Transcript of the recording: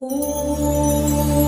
Ooh.